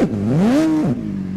Mm-hmm.